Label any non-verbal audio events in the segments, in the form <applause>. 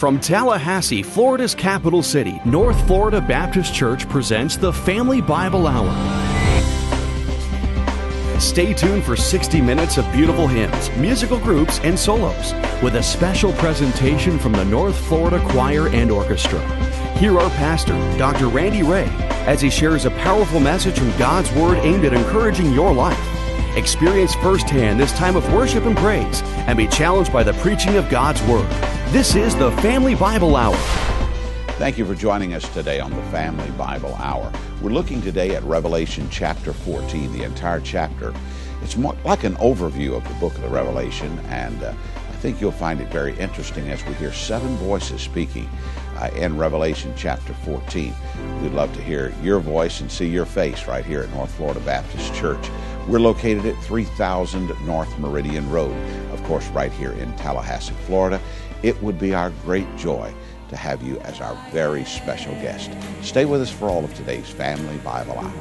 From Tallahassee, Florida's capital city, North Florida Baptist Church presents the Family Bible Hour. Stay tuned for 60 minutes of beautiful hymns, musical groups, and solos with a special presentation from the North Florida Choir and Orchestra. Hear our pastor, Dr. Randy Ray, as he shares a powerful message from God's Word aimed at encouraging your life. Experience firsthand this time of worship and praise and be challenged by the preaching of God's Word. This is the Family Bible Hour. Thank you for joining us today on the Family Bible Hour. We're looking today at Revelation chapter 14, the entire chapter. It's more like an overview of the book of the Revelation, and uh, I think you'll find it very interesting as we hear seven voices speaking uh, in Revelation chapter 14. We'd love to hear your voice and see your face right here at North Florida Baptist Church. We're located at 3000 North Meridian Road, of course, right here in Tallahassee, Florida. It would be our great joy to have you as our very special guest. Stay with us for all of today's Family Bible Hour.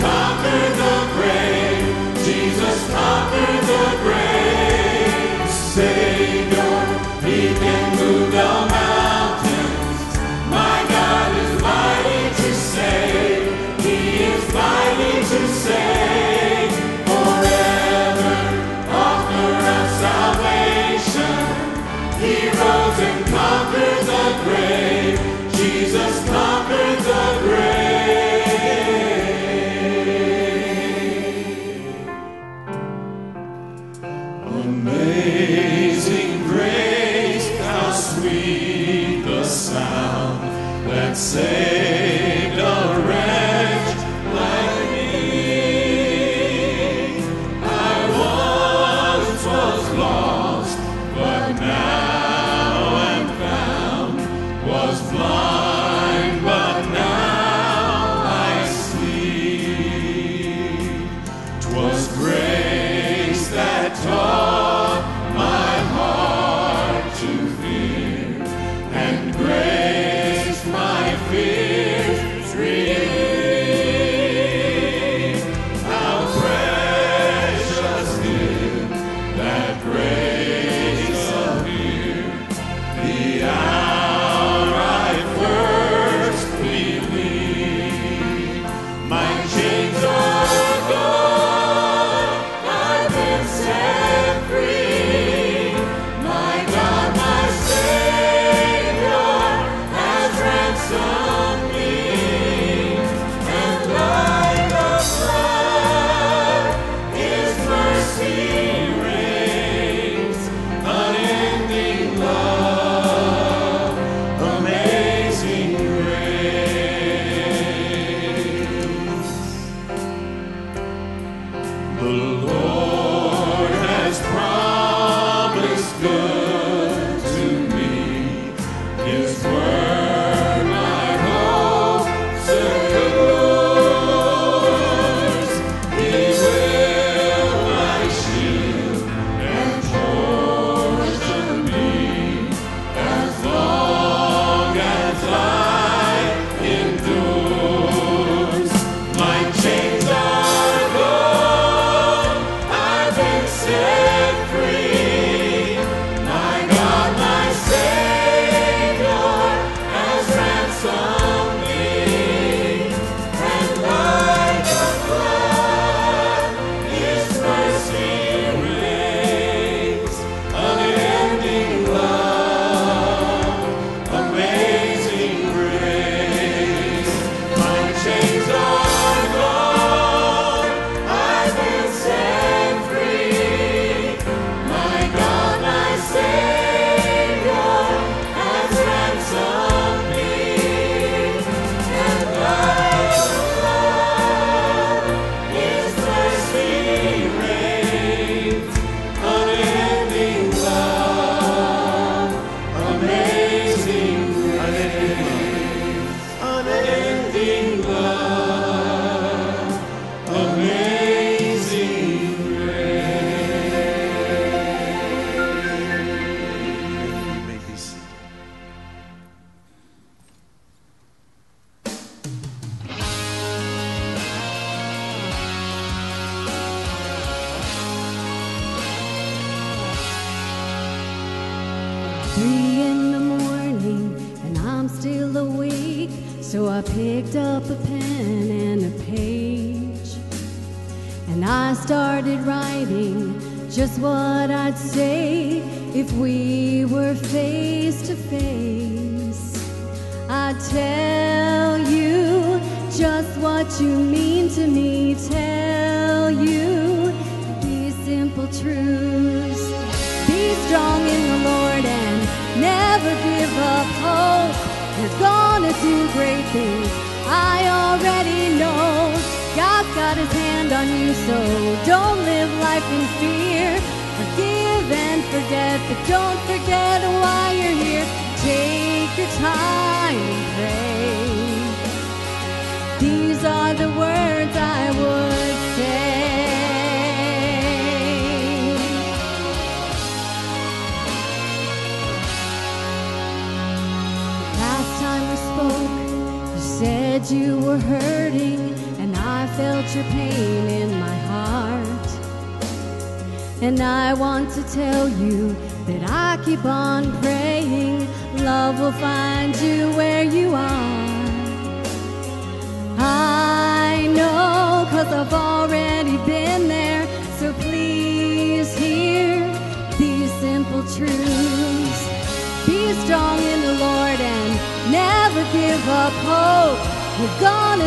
Conquered the grave.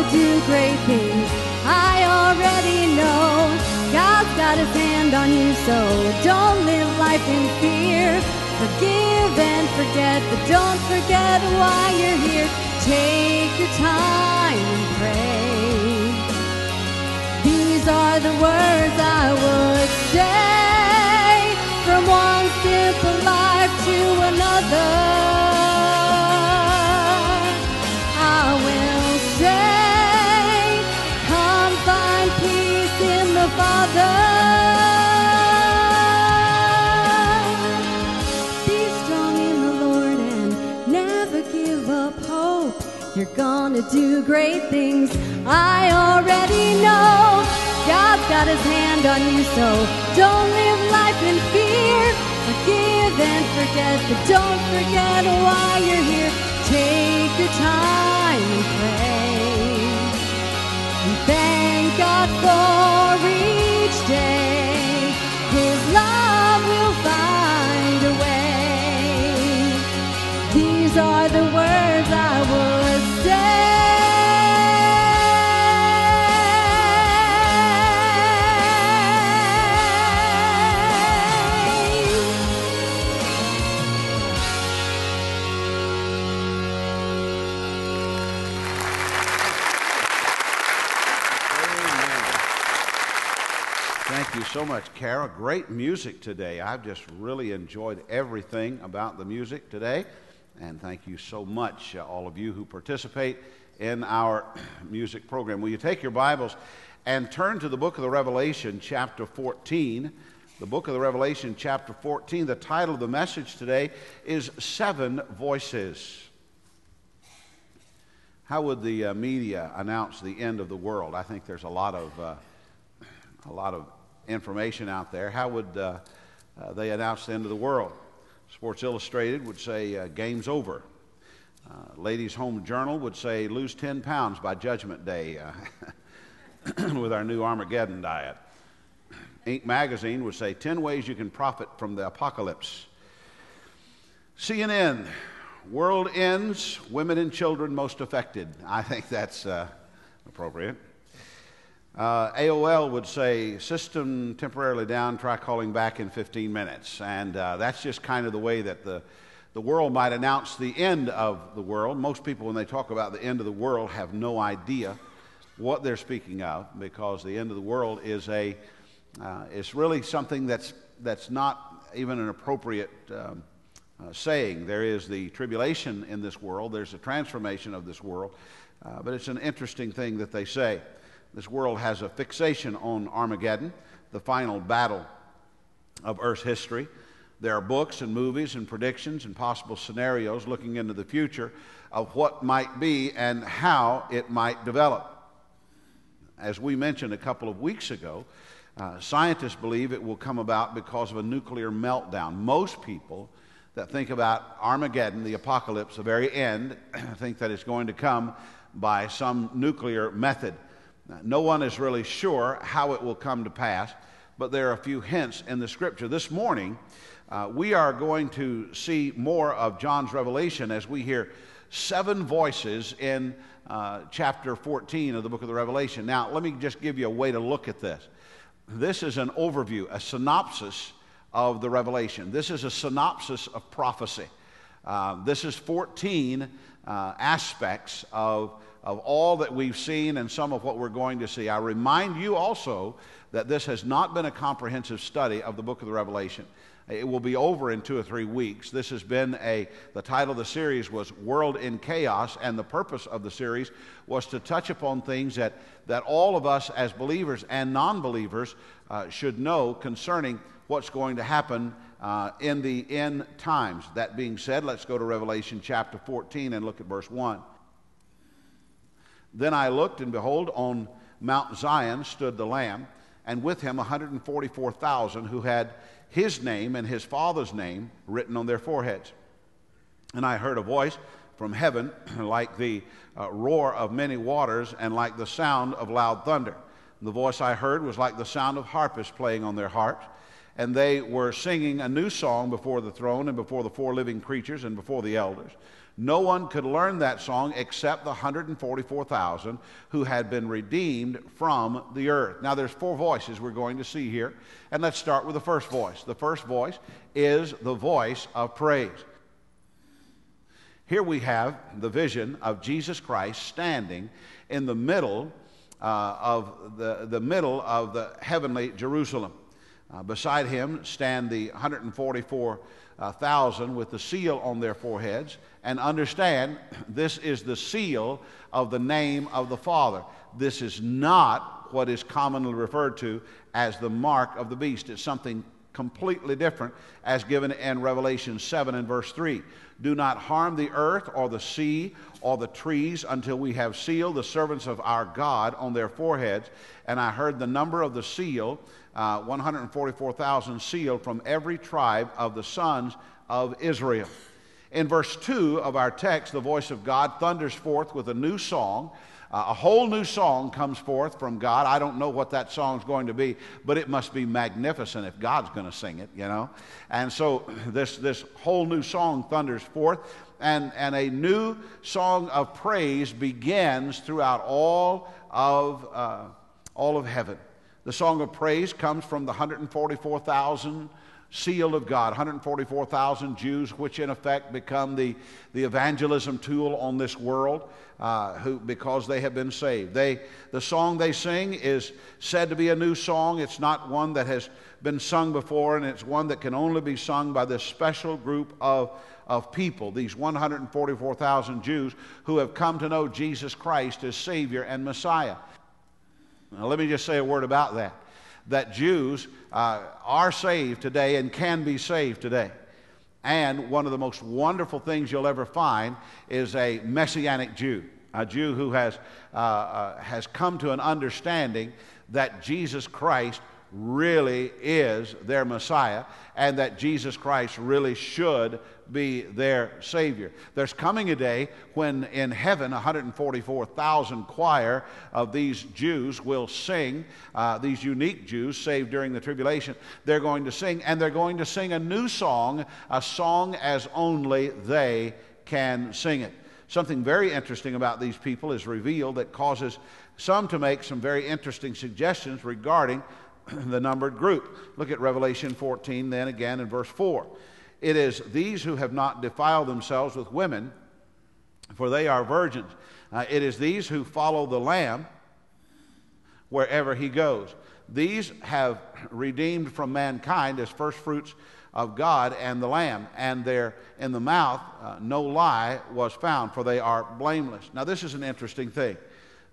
Do great things. I already know God's got his hand on you, so don't live life in fear. Forgive and forget, but don't forget why you're here. Take your time and pray. These are the words I would say from one simple life to another. Gonna do great things. I already know God's got his hand on you, so don't live life in fear. Forgive and forget, but don't forget why you're here. Take your time and pray. And thank God for so much, Kara. Great music today. I've just really enjoyed everything about the music today. And thank you so much, uh, all of you who participate in our <clears throat> music program. Will you take your Bibles and turn to the book of the Revelation, chapter 14? The book of the Revelation, chapter 14. The title of the message today is Seven Voices. How would the uh, media announce the end of the world? I think there's a lot of, uh, a lot of information out there. How would uh, uh, they announce the end of the world? Sports Illustrated would say uh, game's over. Uh, Ladies' Home Journal would say lose 10 pounds by Judgment Day uh, <clears throat> with our new Armageddon diet. Inc. magazine would say 10 ways you can profit from the apocalypse. CNN, world ends, women and children most affected. I think that's uh, appropriate. Uh, AOL would say, system temporarily down, try calling back in 15 minutes. And uh, that's just kind of the way that the, the world might announce the end of the world. Most people, when they talk about the end of the world, have no idea what they're speaking of because the end of the world is a, uh, it's really something that's, that's not even an appropriate um, uh, saying. There is the tribulation in this world, there's a transformation of this world, uh, but it's an interesting thing that they say. This world has a fixation on Armageddon, the final battle of Earth's history. There are books and movies and predictions and possible scenarios looking into the future of what might be and how it might develop. As we mentioned a couple of weeks ago, uh, scientists believe it will come about because of a nuclear meltdown. Most people that think about Armageddon, the apocalypse, the very end, <clears throat> think that it's going to come by some nuclear method. No one is really sure how it will come to pass, but there are a few hints in the scripture. This morning, uh, we are going to see more of John's revelation as we hear seven voices in uh, chapter 14 of the book of the Revelation. Now, let me just give you a way to look at this. This is an overview, a synopsis of the Revelation. This is a synopsis of prophecy. Uh, this is 14 uh, aspects of, of all that we've seen and some of what we're going to see. I remind you also that this has not been a comprehensive study of the book of the Revelation. It will be over in two or three weeks. This has been a, the title of the series was World in Chaos, and the purpose of the series was to touch upon things that, that all of us as believers and non believers uh, should know concerning what's going to happen uh, in the end times. That being said, let's go to Revelation chapter 14 and look at verse 1. Then I looked, and behold, on Mount Zion stood the Lamb, and with him 144,000 who had his name and his father's name written on their foreheads. And I heard a voice from heaven <clears throat> like the uh, roar of many waters and like the sound of loud thunder. The voice I heard was like the sound of harpists playing on their harps. And they were singing a new song before the throne and before the four living creatures and before the elders. No one could learn that song except the 144,000 who had been redeemed from the earth. Now, there's four voices we're going to see here, and let's start with the first voice. The first voice is the voice of praise. Here we have the vision of Jesus Christ standing in the middle uh, of the, the middle of the heavenly Jerusalem. Uh, beside him stand the 144,000 with the seal on their foreheads. And understand, <clears throat> this is the seal of the name of the Father. This is not what is commonly referred to as the mark of the beast. It's something completely different as given in Revelation 7 and verse 3. Do not harm the earth or the sea or the trees until we have sealed the servants of our God on their foreheads. And I heard the number of the seal, uh, 144,000 sealed from every tribe of the sons of Israel. In verse 2 of our text, the voice of God thunders forth with a new song. Uh, a whole new song comes forth from God. I don't know what that song's going to be, but it must be magnificent if God's going to sing it, you know. And so <clears throat> this, this whole new song thunders forth, and, and a new song of praise begins throughout all of, uh, all of heaven. The song of praise comes from the 144,000 seal of God, 144,000 Jews, which in effect become the, the evangelism tool on this world uh, who, because they have been saved. They, the song they sing is said to be a new song. It's not one that has been sung before, and it's one that can only be sung by this special group of, of people, these 144,000 Jews who have come to know Jesus Christ as Savior and Messiah. Now, let me just say a word about that that Jews uh, are saved today and can be saved today. And one of the most wonderful things you'll ever find is a messianic Jew, a Jew who has, uh, uh, has come to an understanding that Jesus Christ really is their Messiah and that Jesus Christ really should be their Savior. There's coming a day when in heaven, 144,000 choir of these Jews will sing, uh, these unique Jews saved during the tribulation. They're going to sing, and they're going to sing a new song, a song as only they can sing it. Something very interesting about these people is revealed that causes some to make some very interesting suggestions regarding the numbered group. Look at Revelation 14, then again in verse 4. It is these who have not defiled themselves with women, for they are virgins. Uh, it is these who follow the Lamb wherever he goes. These have redeemed from mankind as firstfruits of God and the Lamb, and there in the mouth uh, no lie was found, for they are blameless. Now, this is an interesting thing.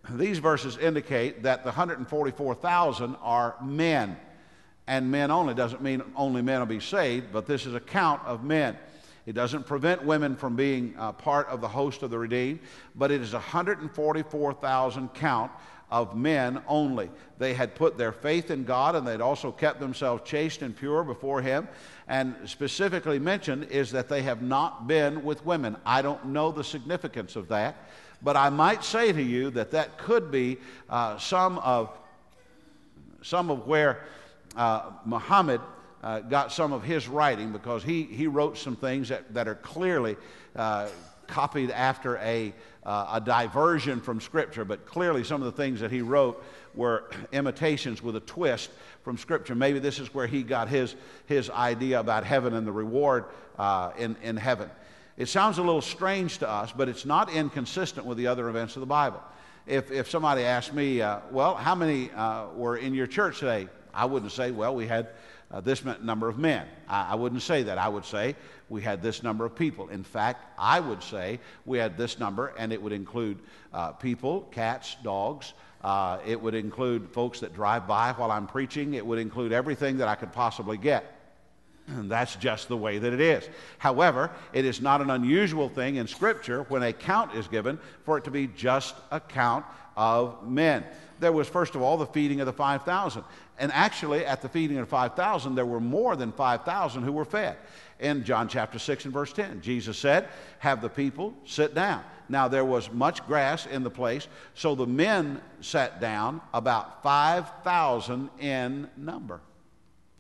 These verses indicate that the 144,000 are men and men only. Doesn't mean only men will be saved, but this is a count of men. It doesn't prevent women from being uh, part of the host of the redeemed, but it is 144,000 count of men only. They had put their faith in God and they'd also kept themselves chaste and pure before Him. And specifically mentioned is that they have not been with women. I don't know the significance of that, but I might say to you that that could be uh, some of some of where uh, Muhammad uh, got some of his writing because he, he wrote some things that, that are clearly uh, copied after a, uh, a diversion from Scripture, but clearly some of the things that he wrote were <clears throat> imitations with a twist from Scripture. Maybe this is where he got his, his idea about heaven and the reward uh, in, in heaven. It sounds a little strange to us, but it's not inconsistent with the other events of the Bible. If, if somebody asked me, uh, well, how many uh, were in your church today? I wouldn't say, well, we had uh, this number of men. I, I, wouldn't say that. I would say we had this number of people. In fact, I would say we had this number, and it would include uh, people, cats, dogs. Uh, it would include folks that drive by while I'm preaching. It would include everything that I could possibly get. And <clears throat> that's just the way that it is. However, it is not an unusual thing in Scripture when a count is given for it to be just a count of men. There was, first of all, the feeding of the 5,000. And actually, at the feeding of 5,000, there were more than 5,000 who were fed. In John chapter 6 and verse 10, Jesus said, Have the people sit down. Now, there was much grass in the place, so the men sat down, about 5,000 in number.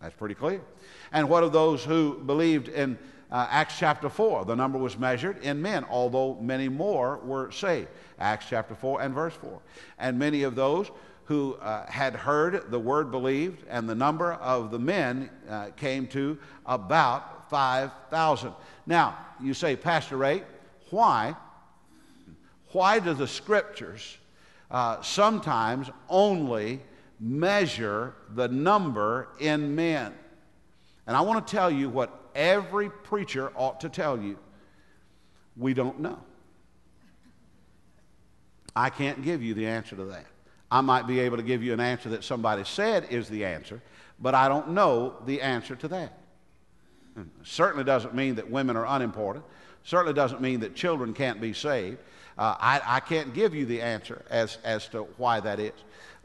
That's pretty clear. And what of those who believed in uh, Acts chapter 4? The number was measured in men, although many more were saved. Acts chapter 4 and verse 4. And many of those who uh, had heard the word believed, and the number of the men uh, came to about 5,000. Now, you say, Pastor Ray, why? Why do the scriptures uh, sometimes only measure the number in men? And I want to tell you what every preacher ought to tell you. We don't know. I can't give you the answer to that. I might be able to give you an answer that somebody said is the answer, but I don't know the answer to that. Certainly doesn't mean that women are unimportant. Certainly doesn't mean that children can't be saved. Uh, I, I, can't give you the answer as, as to why that is.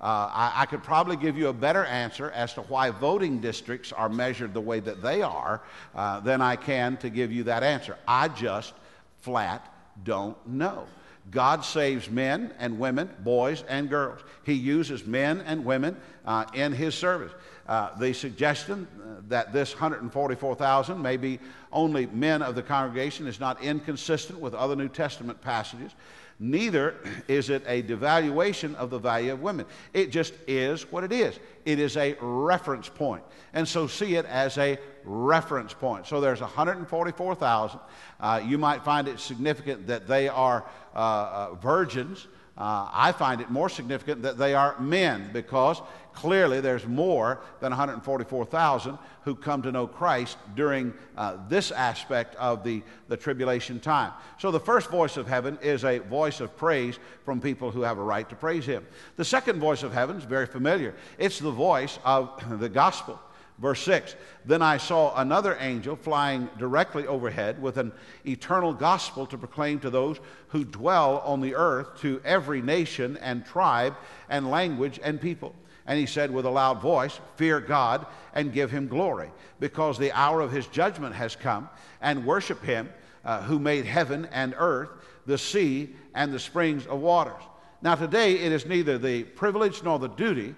Uh, I, I, could probably give you a better answer as to why voting districts are measured the way that they are uh, than I can to give you that answer. I just flat don't know. God saves men and women, boys and girls. He uses men and women uh, in His service. Uh, the suggestion uh, that this 144,000 may be only men of the congregation is not inconsistent with other New Testament passages. Neither is it a devaluation of the value of women. It just is what it is. It is a reference point. And so see it as a reference point. So there's 144,000. Uh, you might find it significant that they are uh, uh, virgins. Uh, I find it more significant that they are men because clearly there's more than 144,000 who come to know Christ during uh, this aspect of the, the tribulation time. So the first voice of heaven is a voice of praise from people who have a right to praise Him. The second voice of heaven is very familiar it's the voice of the gospel. Verse 6 Then I saw another angel flying directly overhead with an eternal gospel to proclaim to those who dwell on the earth, to every nation and tribe and language and people. And he said with a loud voice, Fear God and give him glory, because the hour of his judgment has come, and worship him uh, who made heaven and earth, the sea, and the springs of waters. Now, today it is neither the privilege nor the duty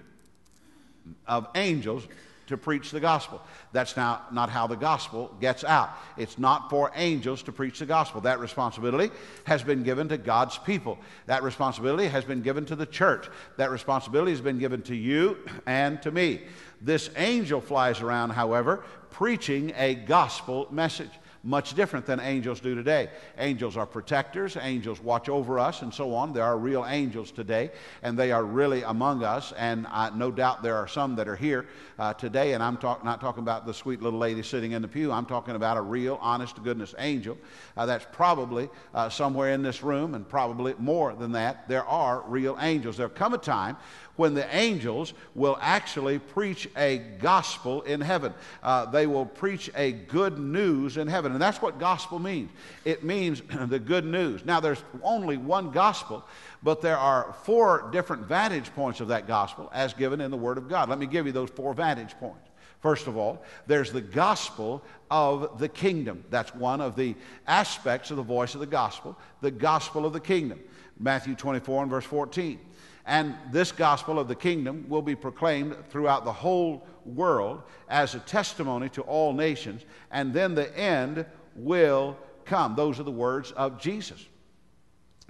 of angels to preach the gospel. That's now not how the gospel gets out. It's not for angels to preach the gospel. That responsibility has been given to God's people. That responsibility has been given to the church. That responsibility has been given to you and to me. This angel flies around, however, preaching a gospel message much different than angels do today. Angels are protectors, angels watch over us, and so on. There are real angels today, and they are really among us. And I, no doubt there are some that are here uh, today, and I'm talk, not talking about the sweet little lady sitting in the pew. I'm talking about a real, honest to goodness angel uh, that's probably uh, somewhere in this room, and probably more than that. There are real angels. There'll come a time when the angels will actually preach a gospel in heaven. Uh, they will preach a good news in heaven. And that's what gospel means it means <clears throat> the good news. Now, there's only one gospel, but there are four different vantage points of that gospel as given in the Word of God. Let me give you those four vantage points. First of all, there's the gospel of the kingdom. That's one of the aspects of the voice of the gospel, the gospel of the kingdom. Matthew 24 and verse 14. And this gospel of the kingdom will be proclaimed throughout the whole world as a testimony to all nations, and then the end will come. Those are the words of Jesus.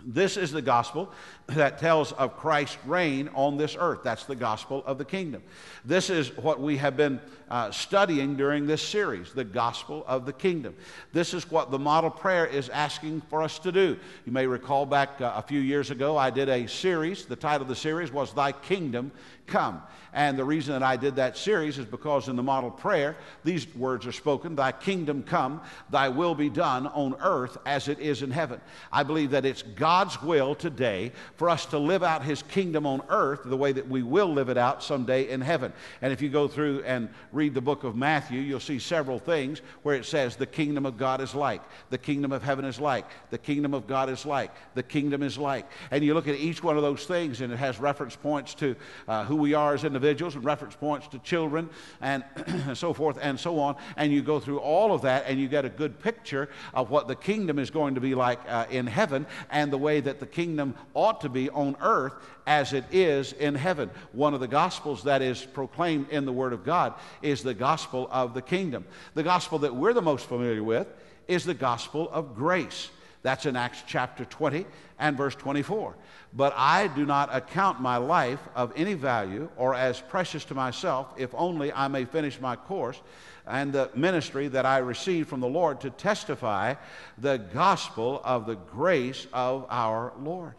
This is the gospel that tells of Christ's reign on this earth. That's the gospel of the kingdom. This is what we have been uh, studying during this series, the gospel of the kingdom. This is what the model prayer is asking for us to do. You may recall back uh, a few years ago, I did a series. The title of the series was Thy Kingdom Come. And the reason that I did that series is because in the model prayer, these words are spoken Thy kingdom come, thy will be done on earth as it is in heaven. I believe that it's God's will today for us to live out his kingdom on earth the way that we will live it out someday in heaven. And if you go through and read the book of Matthew, you'll see several things where it says the kingdom of God is like, the kingdom of heaven is like, the kingdom of God is like, the kingdom is like. And you look at each one of those things and it has reference points to uh, who we are as individuals and reference points to children and <clears throat> so forth and so on. And you go through all of that and you get a good picture of what the kingdom is going to be like uh, in heaven and the way that the kingdom ought to be on earth as it is in heaven. One of the gospels that is proclaimed in the Word of God is the gospel of the kingdom. The gospel that we're the most familiar with is the gospel of grace. That's in Acts chapter 20 and verse 24. But I do not account my life of any value or as precious to myself, if only I may finish my course and the ministry that I received from the Lord to testify the gospel of the grace of our Lord.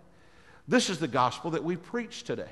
This is the gospel that we preach today.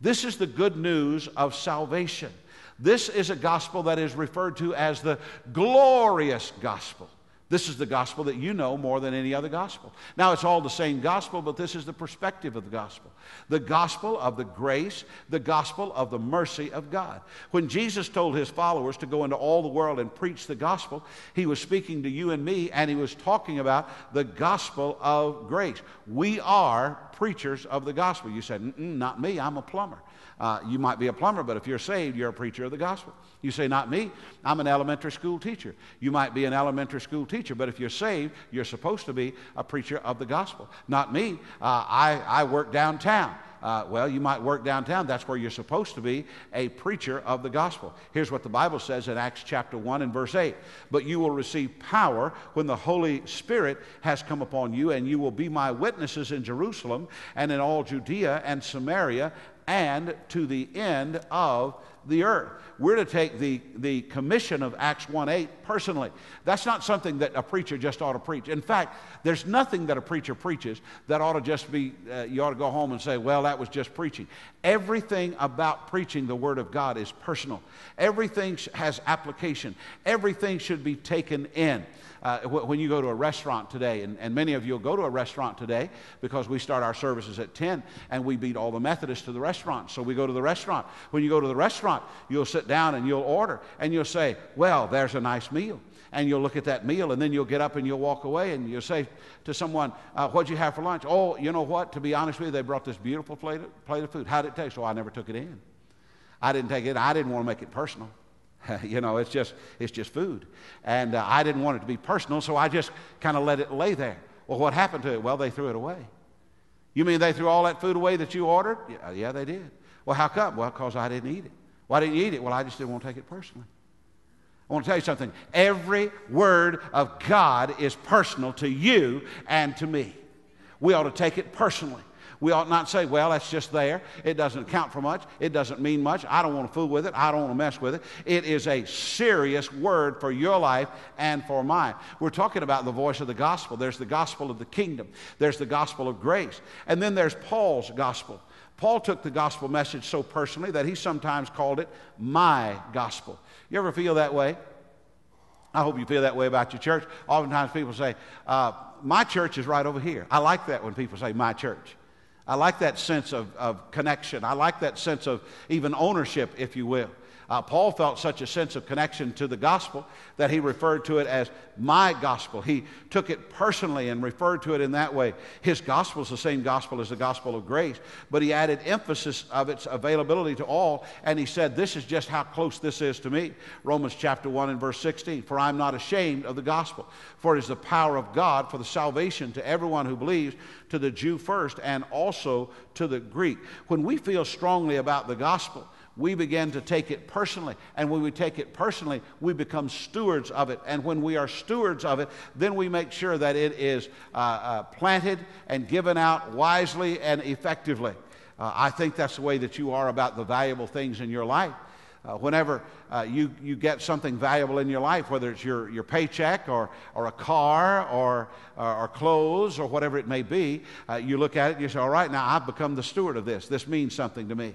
This is the good news of salvation. This is a gospel that is referred to as the glorious gospel. This is the gospel that you know more than any other gospel. Now, it's all the same gospel, but this is the perspective of the gospel the gospel of the grace, the gospel of the mercy of God. When Jesus told his followers to go into all the world and preach the gospel, he was speaking to you and me, and he was talking about the gospel of grace. We are preachers of the gospel. You said, Not me, I'm a plumber. Uh, you might be a plumber, but if you're saved, you're a preacher of the gospel. You say, Not me, I'm an elementary school teacher. You might be an elementary school teacher, but if you're saved, you're supposed to be a preacher of the gospel. Not me, uh, I, I work downtown. Uh, well, you might work downtown. That's where you're supposed to be a preacher of the gospel. Here's what the Bible says in Acts chapter 1 and verse 8 But you will receive power when the Holy Spirit has come upon you, and you will be my witnesses in Jerusalem and in all Judea and Samaria and to the end of the earth. We're to take the, the commission of Acts 1 8 personally. That's not something that a preacher just ought to preach. In fact, there's nothing that a preacher preaches that ought to just be, uh, you ought to go home and say, well, that was just preaching. Everything about preaching the Word of God is personal, everything has application, everything should be taken in. Uh, when you go to a restaurant today, and, and many of you will go to a restaurant today because we start our services at 10 and we beat all the Methodists to the restaurant. So we go to the restaurant. When you go to the restaurant, you'll sit down and you'll order and you'll say, Well, there's a nice meal. And you'll look at that meal and then you'll get up and you'll walk away and you'll say to someone, uh, What'd you have for lunch? Oh, you know what? To be honest with you, they brought this beautiful plate of, plate of food. How'd it taste? Oh, I never took it in. I didn't take it. in. I didn't want to make it personal. <laughs> you know, it's just, it's just food. And uh, I didn't want it to be personal, so I just kind of let it lay there. Well, what happened to it? Well, they threw it away. You mean they threw all that food away that you ordered? Yeah, yeah they did. Well, how come? Well, because I didn't eat it. Why didn't you eat it? Well, I just didn't want to take it personally. I want to tell you something. Every word of God is personal to you and to me. We ought to take it personally. We ought not say, well, that's just there. It doesn't count for much. It doesn't mean much. I don't want to fool with it. I don't want to mess with it. It is a serious word for your life and for mine. We're talking about the voice of the gospel. There's the gospel of the kingdom, there's the gospel of grace, and then there's Paul's gospel. Paul took the gospel message so personally that he sometimes called it my gospel. You ever feel that way? I hope you feel that way about your church. Oftentimes people say, uh, My church is right over here. I like that when people say, My church. I like that sense of, of connection. I like that sense of even ownership, if you will. Uh, Paul felt such a sense of connection to the gospel that he referred to it as my gospel. He took it personally and referred to it in that way. His gospel is the same gospel as the gospel of grace, but he added emphasis of its availability to all, and he said, This is just how close this is to me. Romans chapter 1 and verse 16 For I'm not ashamed of the gospel, for it is the power of God for the salvation to everyone who believes, to the Jew first, and also to the Greek. When we feel strongly about the gospel, we begin to take it personally. And when we take it personally, we become stewards of it. And when we are stewards of it, then we make sure that it is uh, uh, planted and given out wisely and effectively. Uh, I think that's the way that you are about the valuable things in your life. Uh, whenever uh, you, you get something valuable in your life, whether it's your, your paycheck or, or a car or, or, or clothes or whatever it may be, uh, you look at it and you say, All right, now I've become the steward of this. This means something to me.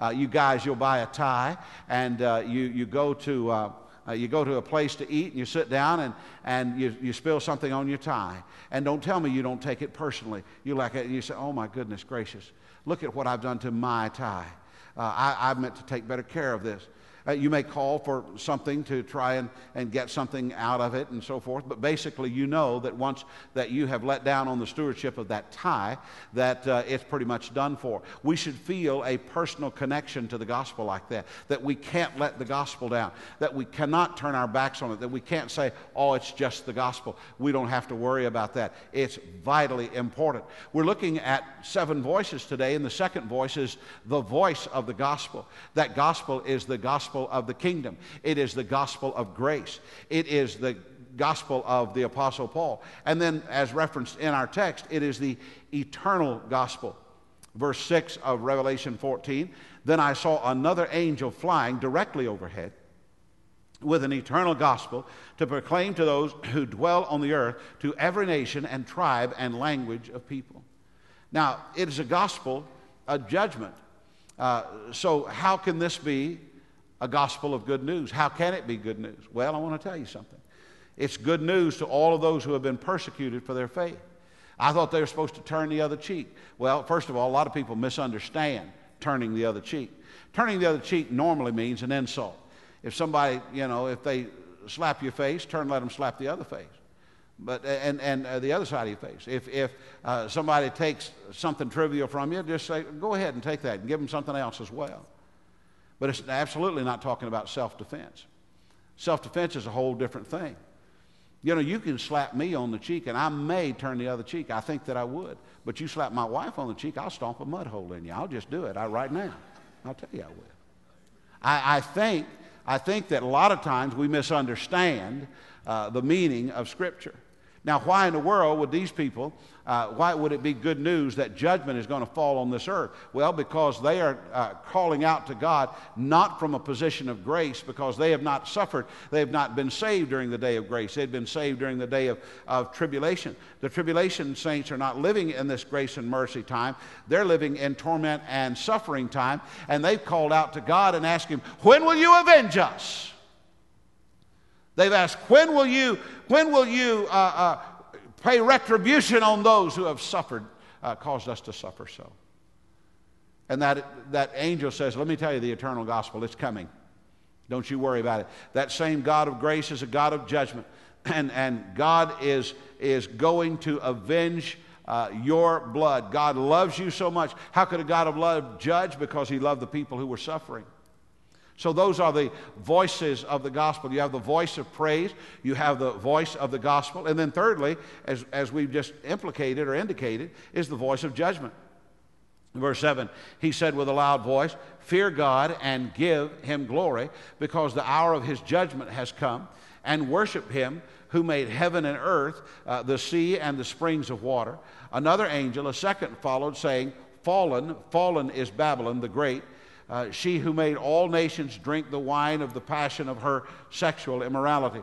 Uh, you guys, you'll buy a tie and uh, you, you go to. Uh, uh, you go to a place to eat and you sit down and, and you, you spill something on your tie. And don't tell me you don't take it personally. You like it and you say, oh my goodness gracious, look at what I've done to my tie. Uh, I, I meant to take better care of this. Uh, you may call for something to try and, and get something out of it and so forth, but basically you know that once that you have let down on the stewardship of that tie, that uh, it's pretty much done for. We should feel a personal connection to the gospel like that, that we can't let the gospel down, that we cannot turn our backs on it, that we can't say, oh, it's just the gospel. We don't have to worry about that. It's vitally important. We're looking at seven voices today, and the second voice is the voice of the gospel. That gospel is the gospel gospel of the kingdom, it is the gospel of grace, it is the gospel of the Apostle Paul. And then, as referenced in our text, it is the eternal gospel. Verse 6 of Revelation 14 Then I saw another angel flying directly overhead with an eternal gospel to proclaim to those who dwell on the earth, to every nation and tribe and language of people. Now, it is a gospel a judgment. Uh, so, how can this be a gospel of good news. How can it be good news? Well, I want to tell you something. It's good news to all of those who have been persecuted for their faith. I thought they were supposed to turn the other cheek. Well, first of all, a lot of people misunderstand turning the other cheek. Turning the other cheek normally means an insult. If somebody, you know, if they slap your face, turn let them slap the other face. But, and, and uh, the other side of your face. If, if uh, somebody takes something trivial from you, just say, go ahead and take that and give them something else as well. But it's absolutely not talking about self defense. Self defense is a whole different thing. You know, you can slap me on the cheek and I may turn the other cheek. I think that I would. But you slap my wife on the cheek, I'll stomp a mud hole in you. I'll just do it I, right now. I'll tell you I will. I, I, think, I think that a lot of times we misunderstand uh, the meaning of Scripture. Now, why in the world would these people, uh, why would it be good news that judgment is going to fall on this earth? Well, because they are uh, calling out to God not from a position of grace, because they have not suffered, they have not been saved during the day of grace. They've been saved during the day of, of tribulation. The tribulation saints are not living in this grace and mercy time, they're living in torment and suffering time, and they've called out to God and asked Him, When will you avenge us? They've asked, when will you, when will you uh, uh, pay retribution on those who have suffered, uh, caused us to suffer so? And that, that angel says, Let me tell you the eternal gospel, it's coming. Don't you worry about it. That same God of grace is a God of judgment. <clears throat> And, and God is, is going to avenge uh, your blood. God loves you so much. How could a God of love judge? Because he loved the people who were suffering. So, those are the voices of the gospel. You have the voice of praise, you have the voice of the gospel, and then, thirdly, as, as we've just implicated or indicated, is the voice of judgment. Verse 7, he said with a loud voice, Fear God and give him glory, because the hour of his judgment has come, and worship him who made heaven and earth, uh, the sea, and the springs of water. Another angel, a second, followed, saying, Fallen, fallen is Babylon the Great uh, she who made all nations drink the wine of the passion of her sexual immorality.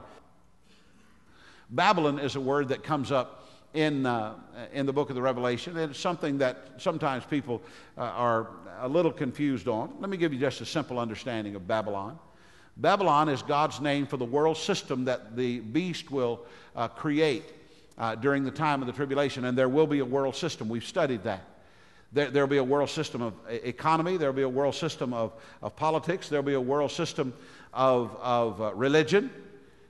Babylon is a word that comes up in, uh, in the book of the Revelation. It's something that sometimes people uh, are a little confused on. Let me give you just a simple understanding of Babylon. Babylon is God's name for the world system that the beast will uh, create uh, during the time of the tribulation, and there will be a world system. We've studied that. There, there'll be a world system of economy, there'll be a world system of, of politics, there'll be a world system of, of uh, religion.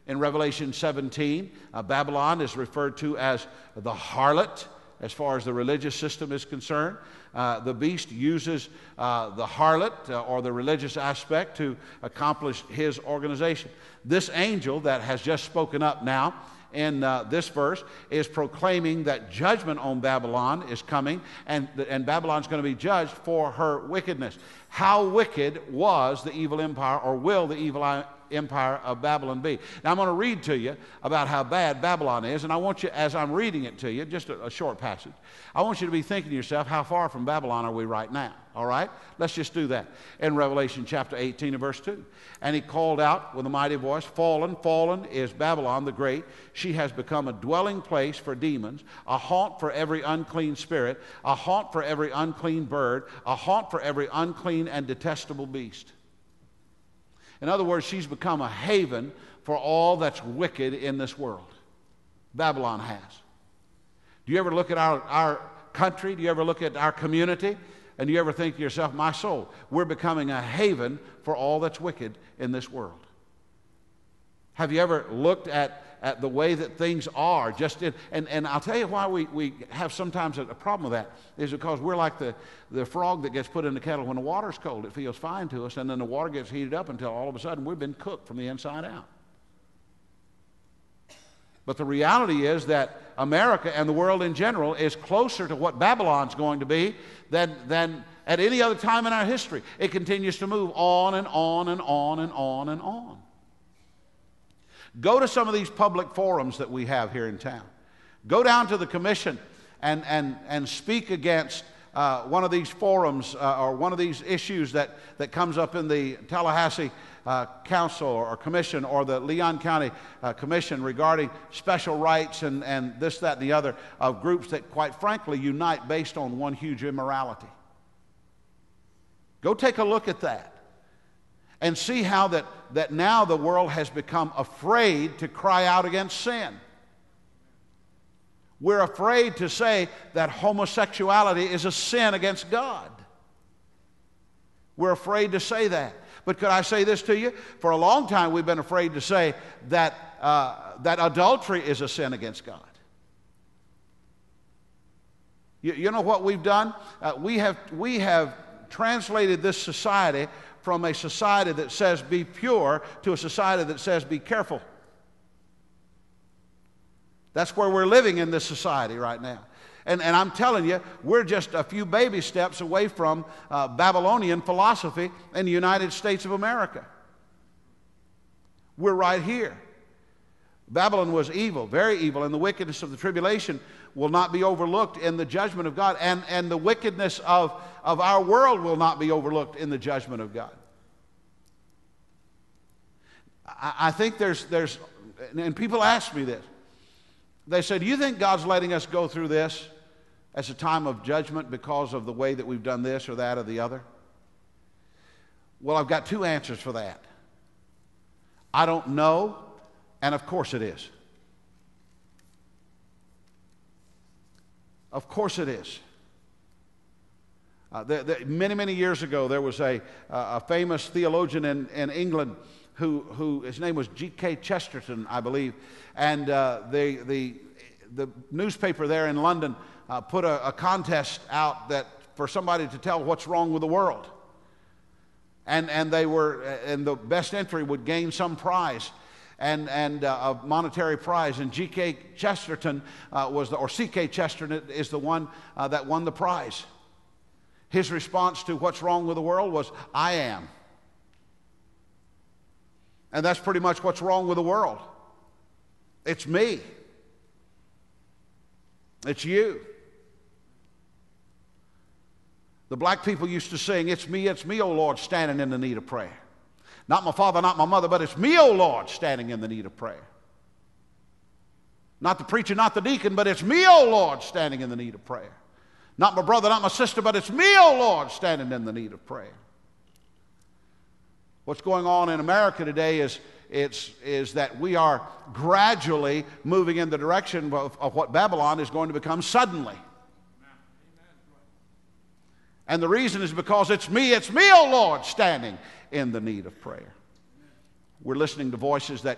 In Revelation 17, uh, Babylon is referred to as the harlot as far as the religious system is concerned. Uh, the beast uses uh, the harlot uh, or the religious aspect to accomplish his organization. This angel that has just spoken up now in uh, this verse is proclaiming that judgment on Babylon is coming and, and Babylon's going to be judged for her wickedness. How wicked was the evil empire or will the evil empire of Babylon be? Now I'm going to read to you about how bad Babylon is, and I want you, as I'm reading it to you, just a, a short passage, I want you to be thinking to yourself, how far from Babylon are we right now? All right? Let's just do that. In Revelation chapter 18 and verse 2. And he called out with a mighty voice, Fallen, fallen is Babylon the Great. She has become a dwelling place for demons, a haunt for every unclean spirit, a haunt for every unclean bird, a haunt for every unclean and detestable beast. In other words, she's become a haven for all that's wicked in this world. Babylon has. Do you ever look at our, our country? Do you ever look at our community? And do you ever think to yourself, my soul, we're becoming a haven for all that's wicked in this world? Have you ever looked at, at the way that things are? Just in, and, and I'll tell you why we, we have sometimes a, a problem with that is because we're like the, the frog that gets put in the kettle when the water's cold. It feels fine to us, and then the water gets heated up until all of a sudden we've been cooked from the inside out. But the reality is that America and the world in general is closer to what Babylon's going to be than, than at any other time in our history. It continues to move on and on and on and on and on. Go to some of these public forums that we have here in town. Go down to the commission and, and, and speak against uh, one of these forums uh, or one of these issues that, that comes up in the Tallahassee uh, Council or Commission or the Leon County uh, Commission regarding special rights and, and this, that, and the other of groups that, quite frankly, unite based on one huge immorality. Go take a look at that and see how that, that now the world has become afraid to cry out against sin. We're afraid to say that homosexuality is a sin against God. We're afraid to say that. But could I say this to you? For a long time, we've been afraid to say that, uh, that adultery is a sin against God. You, you know what we've done? Uh, we, have, we have translated this society from a society that says be pure to a society that says be careful. That's where we're living in this society right now. And, and I'm telling you, we're just a few baby steps away from uh, Babylonian philosophy in the United States of America. We're right here. Babylon was evil, very evil, and the wickedness of the tribulation will not be overlooked in the judgment of God, and, and the wickedness of, of our world will not be overlooked in the judgment of God. I, think there's, there's, and people ask me this they said, Do you think God's letting us go through this as a time of judgment because of the way that we've done this or that or the other? Well, I've got two answers for that. I don't know, and of course it is. Of course it is. Uh, the, the, many, many years ago, there was a, uh, a famous theologian in, in England who, who his name was G.K. Chesterton, I believe, and uh, the, the, the newspaper there in London uh, put a, a contest out that for somebody to tell what's wrong with the world. And, and they were, and the best entry would gain some prize and, and uh, a monetary prize. And G.K. Chesterton uh, was the, or C.K. Chesterton is the one uh, that won the prize. His response to what's wrong with the world was, I am. And that's pretty much what's wrong with the world. It's me. It's you. The black people used to sing, It's me, it's me, O Lord, standing in the need of prayer. Not my father, not my mother, but it's me, O Lord, standing in the need of prayer. Not the preacher, not the deacon, but it's me, O Lord, standing in the need of prayer. Not my brother, not my sister, but it's me, O Lord, standing in the need of prayer. What's going on in America today is, it's, is that we are gradually moving in the direction of, of what Babylon is going to become suddenly. And the reason is because it's me, it's me, O Lord, standing in the need of prayer. We're listening to voices that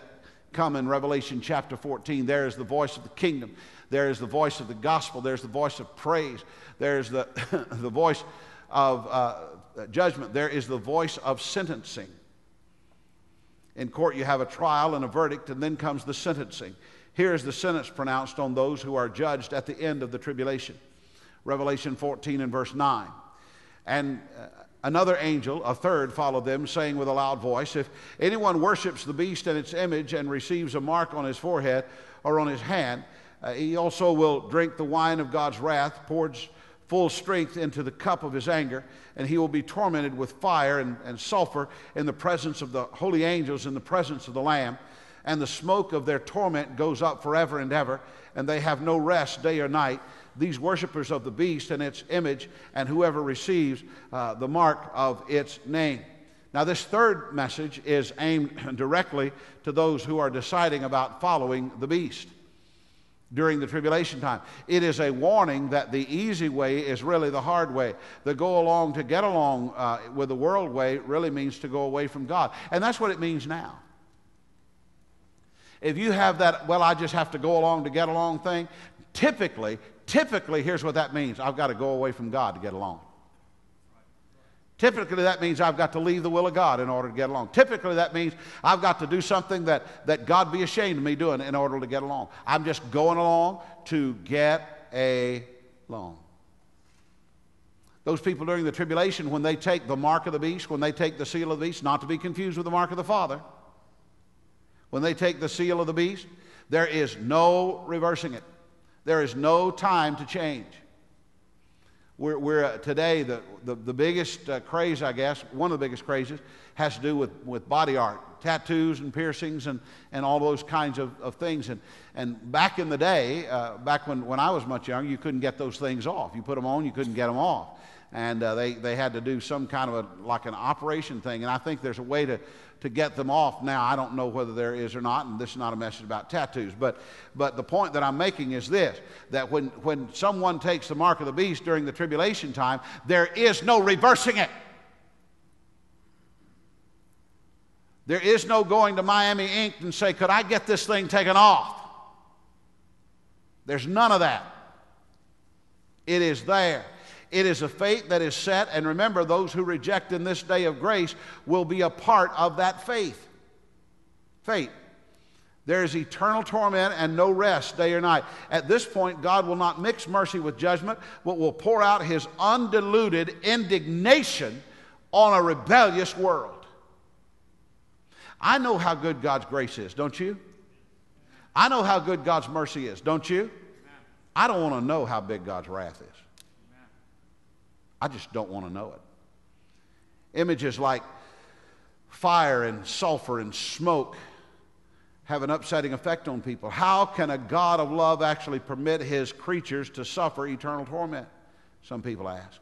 come in Revelation chapter 14. There is the voice of the kingdom. There is the voice of the gospel. There's the voice of praise. There's the, <laughs> the voice of uh, judgment. There is the voice of sentencing. In court, you have a trial and a verdict, and then comes the sentencing. Here is the sentence pronounced on those who are judged at the end of the tribulation. Revelation 14 and verse 9. And uh, another angel, a third, followed them, saying with a loud voice If anyone worships the beast and its image and receives a mark on his forehead or on his hand, uh, he also will drink the wine of God's wrath, poured full strength into the cup of his anger, and he will be tormented with fire and, and sulfur in the presence of the holy angels, in the presence of the Lamb. And the smoke of their torment goes up forever and ever, and they have no rest day or night these worshippers of the beast and its image, and whoever receives uh, the mark of its name. Now, this third message is aimed <clears throat> directly to those who are deciding about following the beast during the tribulation time. It is a warning that the easy way is really the hard way. The go along to get along uh, with the world way really means to go away from God. And that's what it means now. If you have that, well, I just have to go along to get along thing, typically Typically, here's what that means I've got to go away from God to get along. Typically, that means I've got to leave the will of God in order to get along. Typically, that means I've got to do something that, that God be ashamed of me doing in order to get along. I'm just going along to get along. Those people during the tribulation, when they take the mark of the beast, when they take the seal of the beast, not to be confused with the mark of the Father, when they take the seal of the beast, there is no reversing it. There is no time to change. We're, we're uh, today, the, the, the biggest uh, craze, I guess, one of the biggest crazes, has to do with, with body art, tattoos and piercings and, and all those kinds of, of things. And, and back in the day, uh, back when, when I was much younger, you couldn't get those things off. You put them on, you couldn't get them off. And uh, they, they had to do some kind of a, like an operation thing. And I think there's a way to, to get them off now. I don't know whether there is or not, and this is not a message about tattoos. But, but the point that I'm making is this that when, when someone takes the mark of the beast during the tribulation time, there is no reversing it. There is no going to Miami Ink and say, Could I get this thing taken off? There's none of that. It is there. It is a fate that is set, and remember, those who reject in this day of grace will be a part of that faith. Fate. There is eternal torment and no rest day or night. At this point, God will not mix mercy with judgment, but will pour out his undiluted indignation on a rebellious world. I know how good God's grace is, don't you? I know how good God's mercy is, don't you? I don't want to know how big God's wrath is. I just don't want to know it. Images like fire and sulfur and smoke have an upsetting effect on people. How can a God of love actually permit his creatures to suffer eternal torment? Some people ask.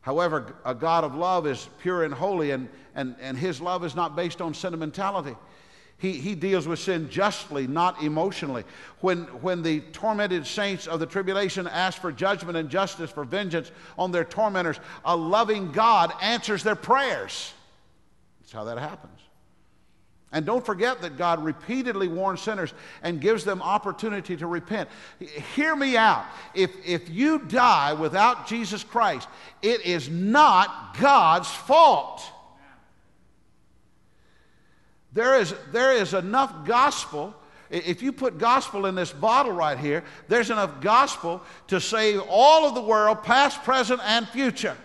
However, a God of love is pure and holy, and, and, and his love is not based on sentimentality. He, he deals with sin justly, not emotionally. When, when the tormented saints of the tribulation ask for judgment and justice for vengeance on their tormentors, a loving God answers their prayers. That's how that happens. And don't forget that God repeatedly warns sinners and gives them opportunity to repent. Hear me out. If, if you die without Jesus Christ, it is not God's fault. There is, there is enough gospel. If you put gospel in this bottle right here, there's enough gospel to save all of the world, past, present, and future,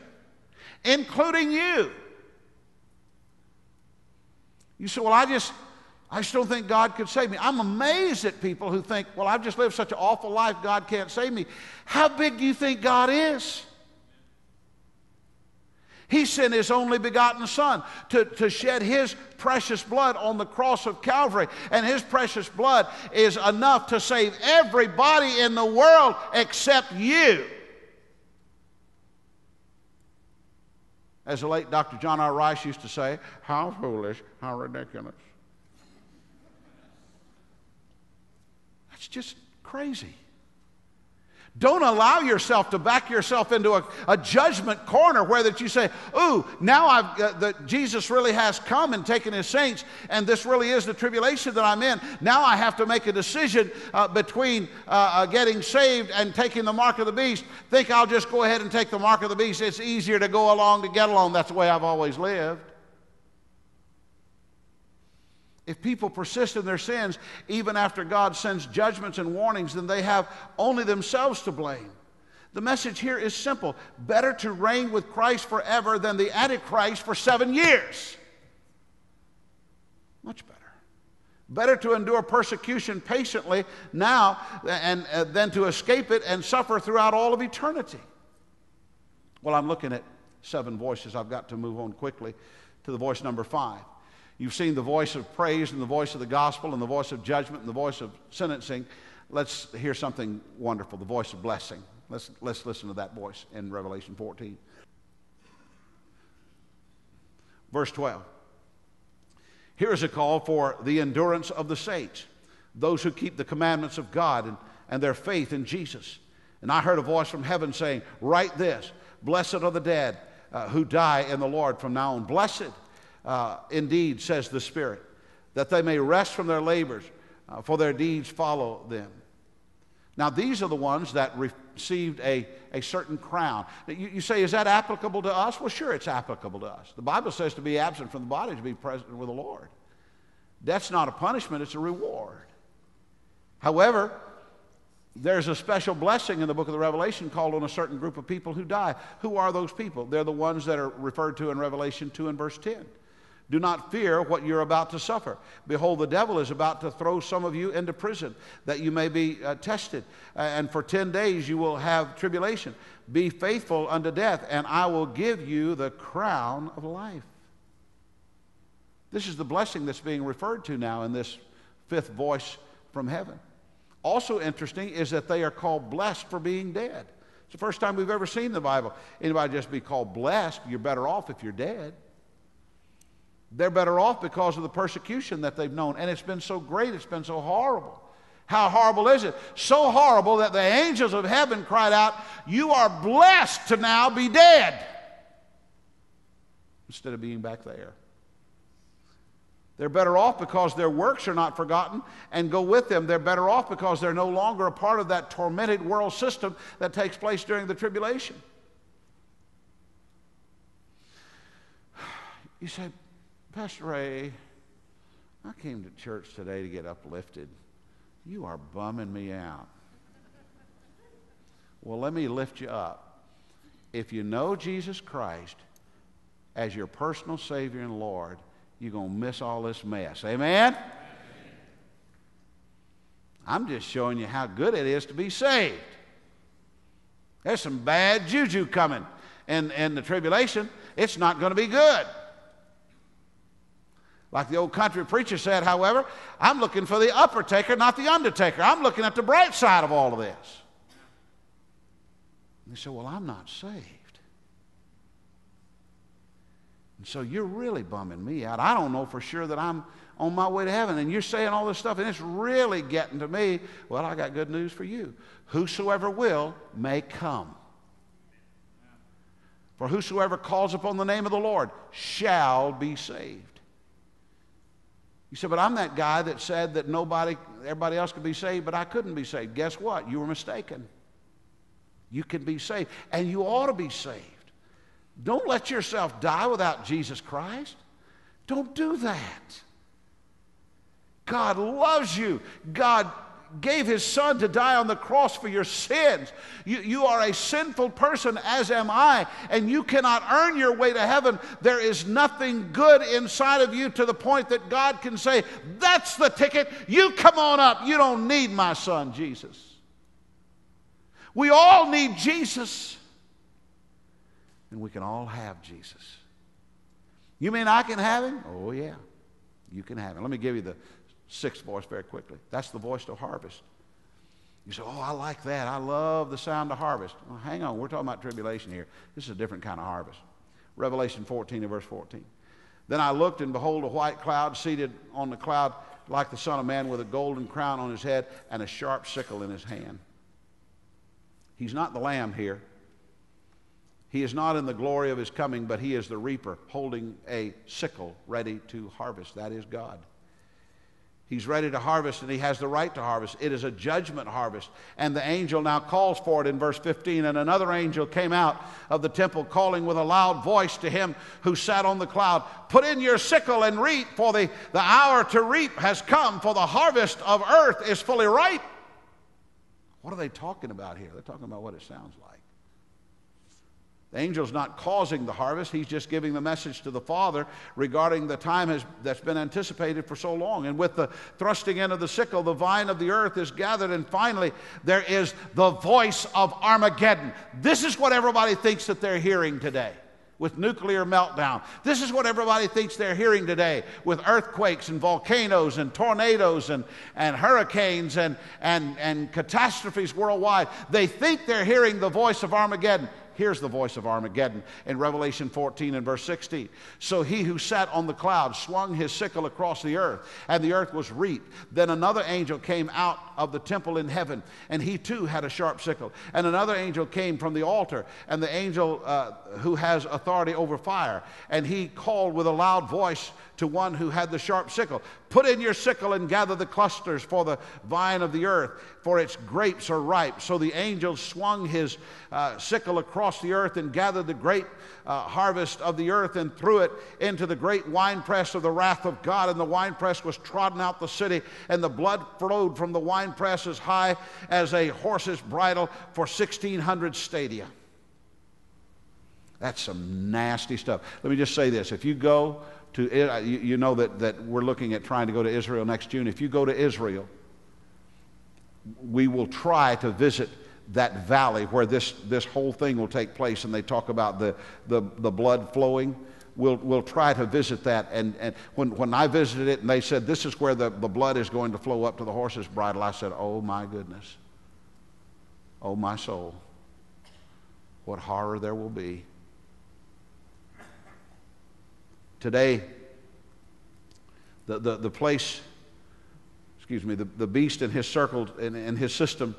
including you. You say, Well, I just, I just don't think God could save me. I'm amazed at people who think, Well, I've just lived such an awful life, God can't save me. How big do you think God is? He sent His only begotten Son to, to shed His precious blood on the cross of Calvary. And His precious blood is enough to save everybody in the world except you. As the late Dr. John R. Rice used to say, how foolish, how ridiculous. That's just crazy. Don't allow yourself to back yourself into a, a judgment corner where that you say, "Ooh, now I've uh, that Jesus really has come and taken His saints, and this really is the tribulation that I'm in. Now I have to make a decision uh, between uh, uh, getting saved and taking the mark of the beast. Think I'll just go ahead and take the mark of the beast? It's easier to go along to get along. That's the way I've always lived." If people persist in their sins, even after God sends judgments and warnings, then they have only themselves to blame. The message here is simple better to reign with Christ forever than the Antichrist for seven years. Much better. Better to endure persecution patiently now and, uh, than to escape it and suffer throughout all of eternity. Well, I'm looking at seven voices. I've got to move on quickly to the voice number five. You've seen the voice of praise and the voice of the gospel and the voice of judgment and the voice of sentencing. Let's hear something wonderful the voice of blessing. Let's, let's listen to that voice in Revelation 14. Verse 12. Here is a call for the endurance of the saints, those who keep the commandments of God and, and their faith in Jesus. And I heard a voice from heaven saying, Write this Blessed are the dead uh, who die in the Lord from now on. Blessed uh, indeed, says the Spirit, that they may rest from their labors, uh, for their deeds follow them. Now, these are the ones that received a, a certain crown. You, you, say, is that applicable to us? Well, sure, it's applicable to us. The Bible says to be absent from the body, to be present with the Lord. That's not a punishment, it's a reward. However, there's a special blessing in the book of the Revelation called on a certain group of people who die. Who are those people? They're the ones that are referred to in Revelation 2 and verse 10. Do not fear what you're about to suffer. Behold, the devil is about to throw some of you into prison that you may be uh, tested. Uh, and for 10 days you will have tribulation. Be faithful unto death, and I will give you the crown of life. This is the blessing that's being referred to now in this fifth voice from heaven. Also interesting is that they are called blessed for being dead. It's the first time we've ever seen the Bible anybody just be called blessed. You're better off if you're dead. They're better off because of the persecution that they've known. And it's been so great, it's been so horrible. How horrible is it? So horrible that the angels of heaven cried out, You are blessed to now be dead, instead of being back there. They're better off because their works are not forgotten and go with them. They're better off because they're no longer a part of that tormented world system that takes place during the tribulation. <sighs> You say, Pastor Ray, I came to church today to get uplifted. You are bumming me out. Well, let me lift you up. If you know Jesus Christ as your personal Savior and Lord, you're going to miss all this mess. Amen? I'm just showing you how good it is to be saved. There's some bad juju coming And, in the tribulation. It's not going to be good. Like the old country preacher said, however, I'm looking for the upper taker, not the undertaker. I'm looking at the bright side of all of this. And he said, Well, I'm not saved. And so you're really bumming me out. I don't know for sure that I'm on my way to heaven. And you're saying all this stuff, and it's really getting to me. Well, I got good news for you. Whosoever will may come. For whosoever calls upon the name of the Lord shall be saved. You said, but I'm that guy that said that nobody, everybody else could be saved, but I couldn't be saved. Guess what? You were mistaken. You can be saved, and you ought to be saved. Don't let yourself die without Jesus Christ. Don't do that. God loves you. God gave his son to die on the cross for your sins. You, you are a sinful person, as am I, and you cannot earn your way to heaven. There is nothing good inside of you to the point that God can say, That's the ticket. You come on up. You don't need my son, Jesus. We all need Jesus, and we can all have Jesus. You mean I can have him? Oh, yeah. You can have him. Let me give you the sixth voice very quickly. That's the voice to harvest. You say, Oh, I like that. I love the sound of harvest. Well, hang on. We're talking about tribulation here. This is a different kind of harvest. Revelation 14 and verse 14. Then I looked, and behold, a white cloud seated on the cloud like the Son of Man with a golden crown on his head and a sharp sickle in his hand. He's not the lamb here. He is not in the glory of his coming, but he is the reaper holding a sickle ready to harvest. That is God. He's ready to harvest and he has the right to harvest. It is a judgment harvest. And the angel now calls for it in verse 15. And another angel came out of the temple calling with a loud voice to him who sat on the cloud Put in your sickle and reap, for the, the hour to reap has come, for the harvest of earth is fully ripe. What are they talking about here? They're talking about what it sounds like. The angel's not causing the harvest, he's just giving the message to the Father regarding the time has, that's been anticipated for so long. And with the thrusting in of the sickle, the vine of the earth is gathered, and finally there is the voice of Armageddon. This is what everybody thinks that they're hearing today with nuclear meltdown. This is what everybody thinks they're hearing today with earthquakes and volcanoes and tornadoes and, and hurricanes and, and, and catastrophes worldwide. They think they're hearing the voice of Armageddon. Here's the voice of Armageddon in Revelation 14 and verse 16. So he who sat on the cloud swung his sickle across the earth, and the earth was reaped. Then another angel came out of the temple in heaven, and he too had a sharp sickle. And another angel came from the altar, and the angel uh, who has authority over fire, and he called with a loud voice to one who had the sharp sickle Put in your sickle and gather the clusters for the vine of the earth, for its grapes are ripe. So the angel swung his uh, sickle across the earth and gathered the great uh, harvest of the earth and threw it into the great winepress of the wrath of God. And the winepress was trodden out the city, and the blood flowed from the winepress as high as a horse's bridle for 1,600 stadia. That's some nasty stuff. Let me just say this. If you go to, you know that, that we're looking at trying to go to Israel next June. If you go to Israel, we will try to visit that valley where this, this whole thing will take place, and they talk about the, the, the blood flowing. We'll, we'll try to visit that. And, and when, when I visited it and they said, This is where the, the blood is going to flow up to the horse's bridle, I said, Oh my goodness. Oh my soul. What horror there will be. Today, the, the, the place, excuse me, the, the beast and his circle and, and his system,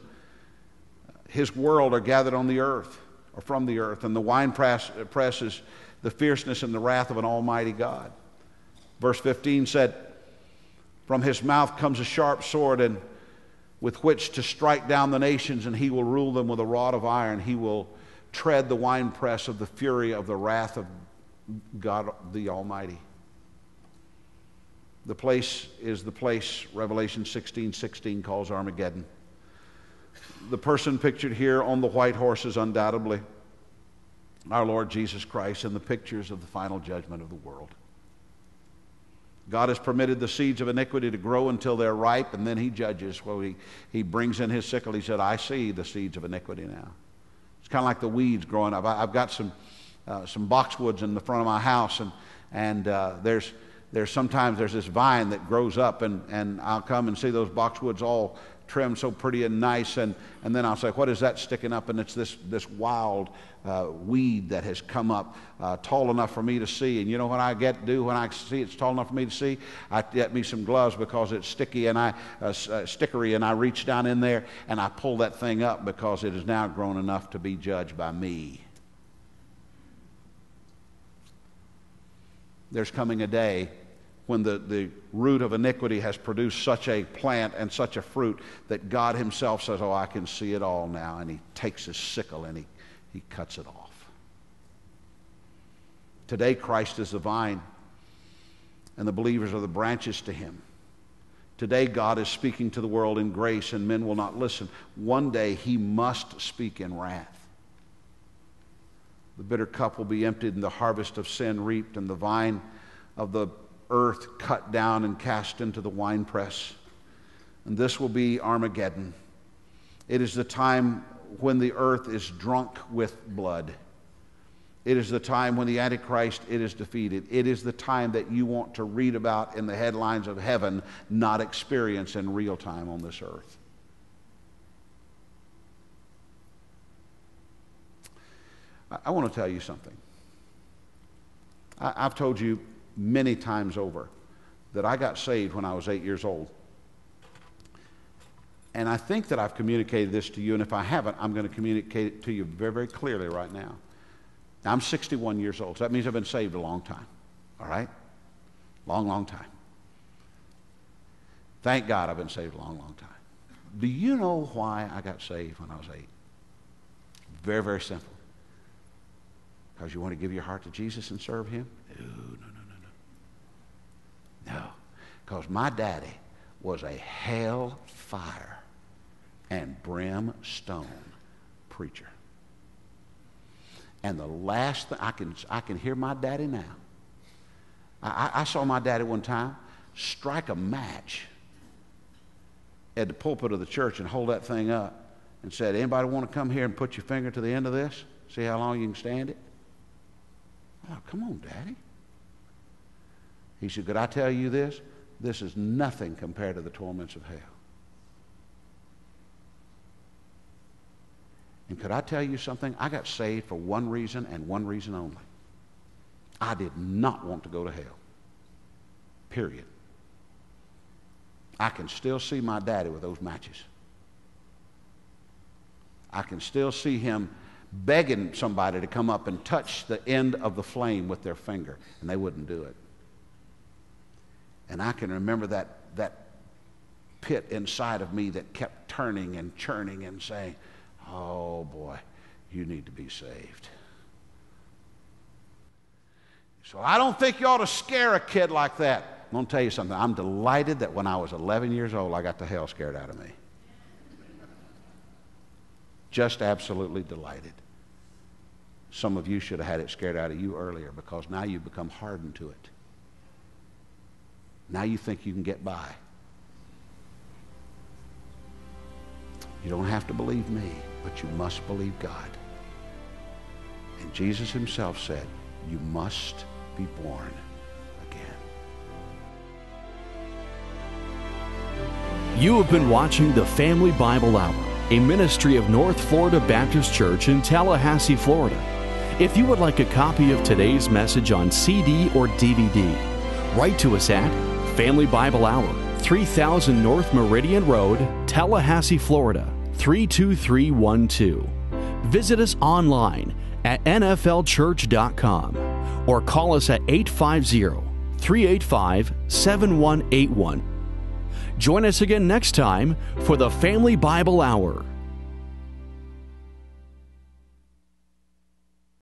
his world are gathered on the earth or from the earth, and the wine press, uh, presses the fierceness and the wrath of an almighty God. Verse 15 said, From his mouth comes a sharp sword, and with which to strike down the nations, and he will rule them with a rod of iron. He will tread the winepress of the fury of the wrath of God the Almighty. The place is the place Revelation 16 16 calls Armageddon. The person pictured here on the white horse is undoubtedly our Lord Jesus Christ and the pictures of the final judgment of the world. God has permitted the seeds of iniquity to grow until they're ripe, and then He judges. Well, He, he brings in His sickle. He said, I see the seeds of iniquity now. It's kind of like the weeds growing up. I, I've got some uh, some boxwoods in the front of my house, and, and uh, there's, there's sometimes there's this vine that grows up, and, and I'll come and see those boxwoods all trimmed so pretty and nice, and, and then I'll say, What is that sticking up? And it's this, this wild uh, weed that has come up uh, tall enough for me to see. And you know what I get to do when I see it's tall enough for me to see? I get me some gloves because it's sticky and I, uh, uh, stickery, and I reach down in there and I pull that thing up because it is now grown enough to be judged by me. there's coming a day when the, the root of iniquity has produced such a plant and such a fruit that God Himself says, Oh, I can see it all now. And He takes His sickle and He, he cuts it off. Today, Christ is the vine, and the believers are the branches to Him. Today, God is speaking to the world in grace, and men will not listen. One day, He must speak in wrath. The bitter cup will be emptied, and the harvest of sin reaped, and the vine of the earth cut down and cast into the winepress. And this will be Armageddon. It is the time when the earth is drunk with blood. It is the time when the Antichrist it is defeated. It is the time that you want to read about in the headlines of heaven, not experience in real time on this earth. I, want to tell you something. I, I've told you many times over that I got saved when I was eight years old. And I think that I've communicated this to you, and if I haven't, I'm going to communicate it to you very, very clearly right now. I'm 61 years old, so that means I've been saved a long time. All right? Long, long time. Thank God I've been saved a long, long time. Do you know why I got saved when I was eight? Very, very simple. Because you want to give your heart to Jesus and serve Him? No, no, no. Because my daddy was a hellfire and brimstone preacher. And the last thing I can, I can hear my daddy now. I, I saw my daddy one time strike a match at the pulpit of the church and hold that thing up and said, Anybody want to come here and put your finger to the end of this? See how long you can stand it? Oh, come on, Daddy. He said, Could I tell you this? This is nothing compared to the torments of hell. And could I tell you something? I got saved for one reason and one reason only. I did not want to go to hell. Period. I can still see my daddy with those matches. I can still see him begging somebody to come up and touch the end of the flame with their finger, and they wouldn't do it. And I can remember that, that pit inside of me that kept turning and churning and saying, Oh boy, you need to be saved. So I don't think you ought to scare a kid like that. I'm going to tell you something. I'm delighted that when I was 11 years old, I got the hell scared out of me. Just absolutely delighted. Some of you should have had it scared out of you earlier because now you've become hardened to it. Now you think you can get by. You don't have to believe me, but you must believe God. And Jesus himself said, you must be born again. You have been watching the Family Bible Hour, a ministry of North Florida Baptist Church in Tallahassee, Florida. If you would like a copy of today's message on CD or DVD, write to us at Family Bible Hour, 3000 North Meridian Road, Tallahassee, Florida, 32312. Visit us online at nflchurch.com or call us at 850 385 7181. Join us again next time for the Family Bible Hour.